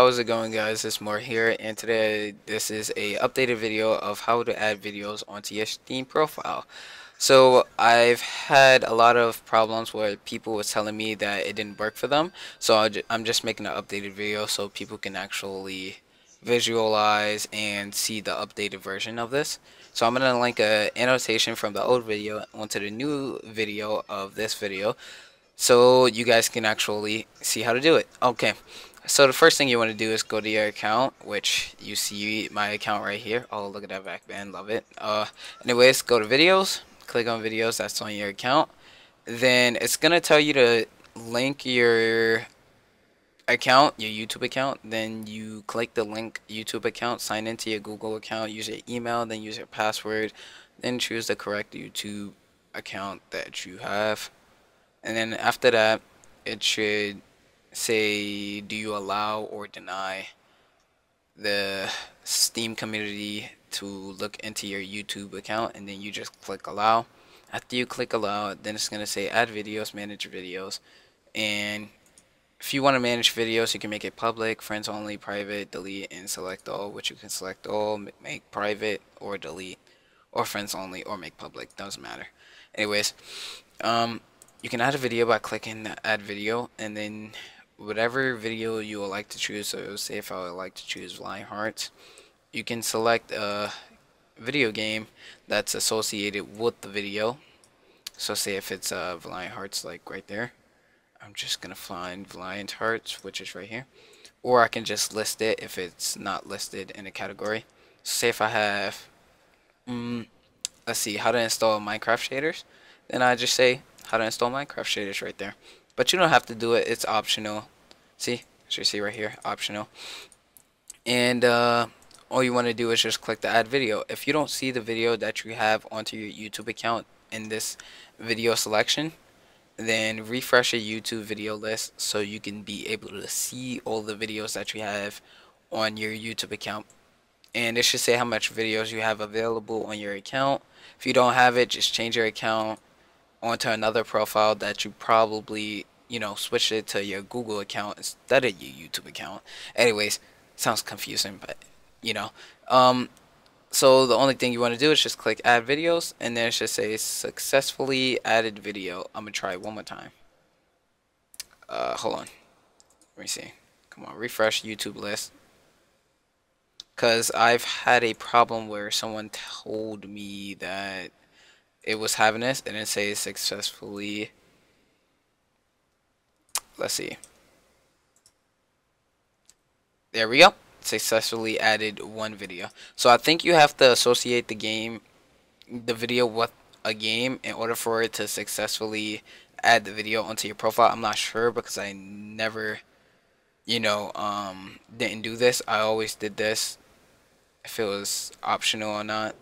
How's it going guys, it's More here and today this is a updated video of how to add videos onto your Steam profile. So I've had a lot of problems where people were telling me that it didn't work for them so I'm just making an updated video so people can actually visualize and see the updated version of this. So I'm going to link an annotation from the old video onto the new video of this video so you guys can actually see how to do it. Okay. So the first thing you want to do is go to your account, which you see my account right here. Oh, look at that back band, love it. Uh, anyways, go to videos, click on videos, that's on your account. Then it's gonna tell you to link your account, your YouTube account. Then you click the link YouTube account, sign into your Google account, use your email, then use your password, then choose the correct YouTube account that you have. And then after that, it should say do you allow or deny the Steam community to look into your YouTube account and then you just click allow. After you click allow, then it's going to say add videos, manage videos. And if you want to manage videos, you can make it public, friends only, private, delete, and select all, which you can select all, make private, or delete, or friends only, or make public. Doesn't matter. Anyways, um, you can add a video by clicking add video, and then whatever video you would like to choose. So say if I would like to choose Flying Hearts, you can select a video game that's associated with the video. So say if it's uh, Valiant Hearts like right there, I'm just gonna find Valiant Hearts, which is right here. Or I can just list it if it's not listed in a category. So say if I have, um, let's see, how to install Minecraft shaders, then I just say how to install Minecraft shaders right there. But you don't have to do it. It's optional. See? As you see right here, optional. And uh, all you want to do is just click the add video. If you don't see the video that you have onto your YouTube account in this video selection, then refresh your YouTube video list so you can be able to see all the videos that you have on your YouTube account. And it should say how much videos you have available on your account. If you don't have it, just change your account onto another profile that you probably you know, switch it to your Google account instead of your YouTube account. Anyways, sounds confusing, but you know. Um, so the only thing you want to do is just click add videos and then it should say successfully added video. I'm gonna try it one more time. Uh, hold on. Let me see. Come on, refresh YouTube list. Cause I've had a problem where someone told me that it was having this and it says successfully Let's see. There we go. Successfully added one video. So I think you have to associate the game, the video with a game in order for it to successfully add the video onto your profile. I'm not sure because I never, you know, um, didn't do this. I always did this if it was optional or not.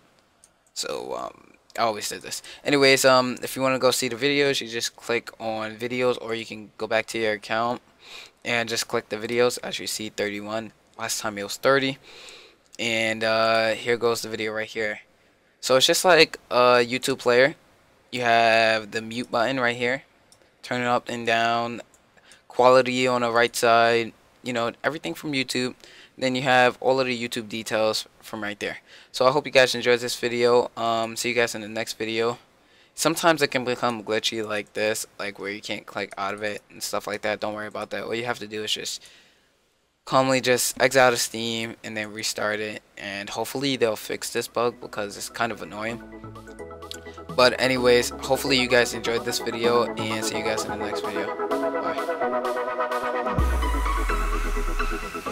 So, um, I always did this. Anyways, um, if you want to go see the videos, you just click on videos, or you can go back to your account and just click the videos. As you see, 31. Last time it was 30. And uh, here goes the video right here. So it's just like a YouTube player. You have the mute button right here. Turn it up and down. Quality on the right side. You know, everything from YouTube then you have all of the YouTube details from right there. So I hope you guys enjoyed this video. Um, see you guys in the next video. Sometimes it can become glitchy like this, like where you can't click out of it and stuff like that. Don't worry about that. All you have to do is just calmly just exit out of Steam and then restart it. And hopefully they'll fix this bug because it's kind of annoying. But anyways, hopefully you guys enjoyed this video and see you guys in the next video. Bye.